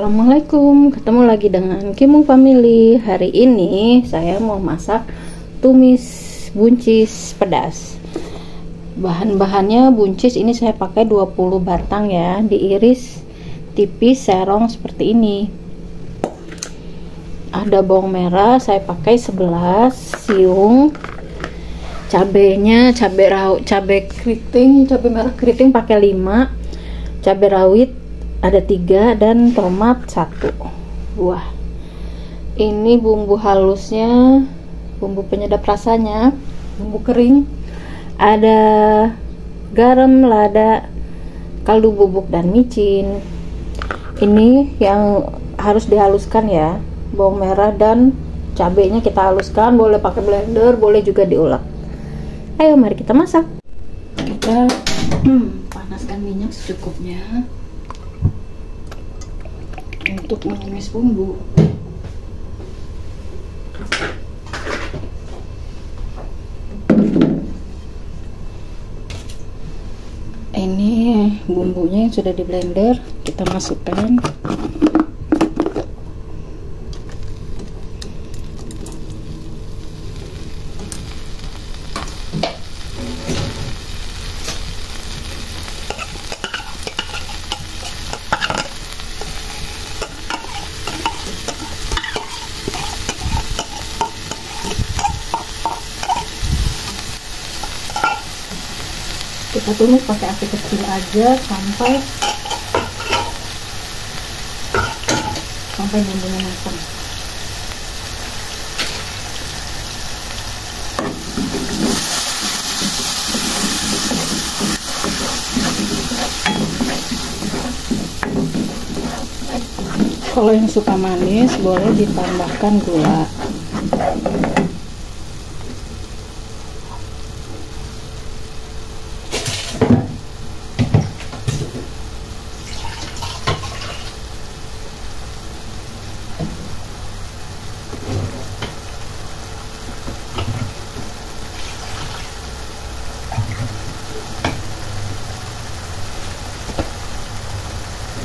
Assalamualaikum, ketemu lagi dengan Kimung Family. Hari ini saya mau masak tumis buncis pedas. Bahan-bahannya buncis ini saya pakai 20 batang ya, diiris tipis serong seperti ini. Ada bawang merah, saya pakai 11 siung. Cabenya cabai rawit, cabai keriting, cabai merah keriting pakai 5. Cabai rawit ada tiga dan tomat satu. Buah ini bumbu halusnya bumbu penyedap rasanya bumbu kering. Ada garam lada kaldu bubuk dan micin. Ini yang harus dihaluskan ya. Bawang merah dan cabenya kita haluskan. Boleh pakai blender boleh juga diulek. Ayo mari kita masak. Kita hmm, panaskan minyak secukupnya untuk menumis bumbu. Ini bumbunya yang sudah di blender kita masukkan kita tumis pakai api kecil aja sampai sampai bumbunya matang. Kalau yang suka manis boleh ditambahkan gula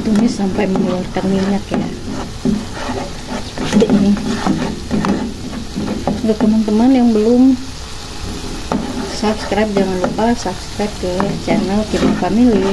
tumis sampai mengeluarkan minyak ya. Seperti ini. Untuk teman-teman yang belum subscribe jangan lupa subscribe ke channel Kima Family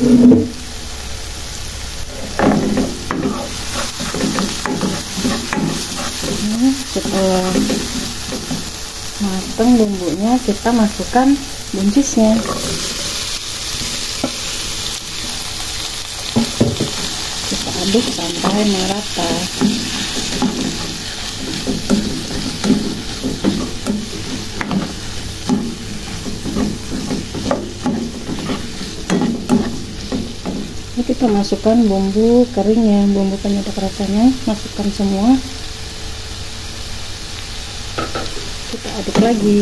Setelah mateng bumbunya kita masukkan buncisnya. Kita aduk sampai merata ini kita masukkan bumbu kering ya bumbu penyedap rasanya. Masukkan semua. Kita aduk lagi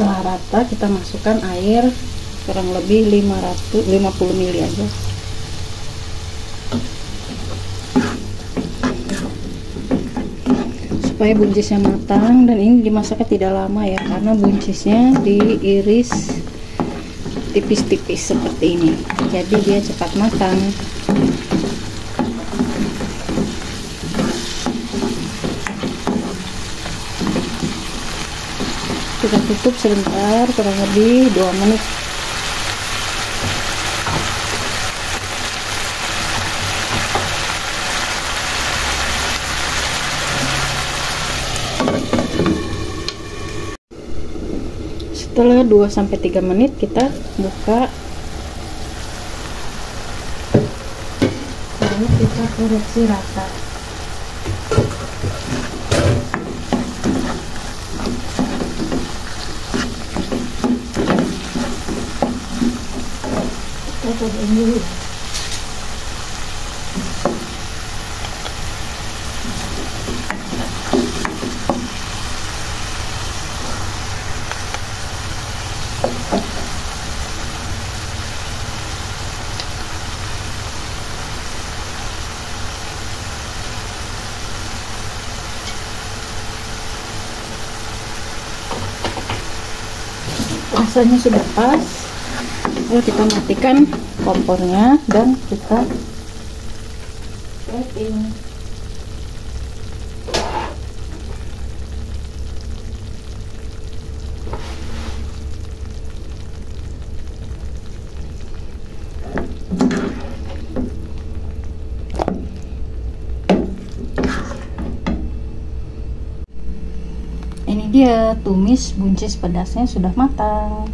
setelah rata kita masukkan air kurang lebih 550 ml aja. Supaya buncisnya matang dan ini dimasaknya tidak lama ya karena buncisnya diiris tipis-tipis seperti ini. Jadi dia cepat matang kita tutup sebentar kurang lebih 2 menit. Setelah 2-3 menit kita buka. Lalu kita koreksi rata rasanya sudah pas lalu kita matikan kompornya dan kita plating ini dia tumis buncis pedasnya sudah matang